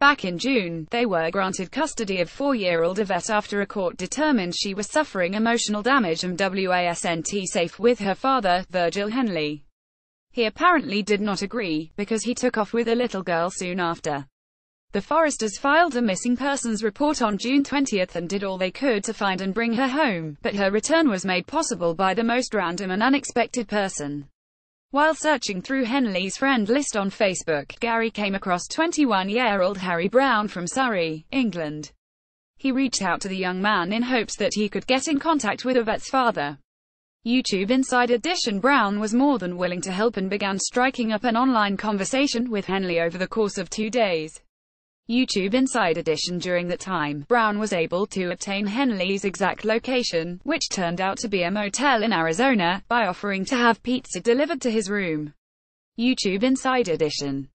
Back in June, they were granted custody of four-year-old Yvette after a court determined she was suffering emotional damage and wasn't safe with her father, Virgil Henley. He apparently did not agree, because he took off with a little girl soon after. The Forresters filed a missing persons report on June 20 and did all they could to find and bring her home, but her return was made possible by the most random and unexpected person. While searching through Henley's friend list on Facebook, Gary came across 21-year-old Harry Brown from Surrey, England. He reached out to the young man in hopes that he could get in contact with Yvette's father. YouTube Inside Edition Brown was more than willing to help and began striking up an online conversation with Henley over the course of two days. YouTube Inside Edition During that time, Brown was able to obtain Henley's exact location, which turned out to be a motel in Arizona, by offering to have pizza delivered to his room. YouTube Inside Edition